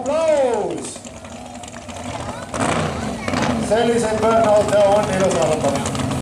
Applaus! Sallys and Bernhard, der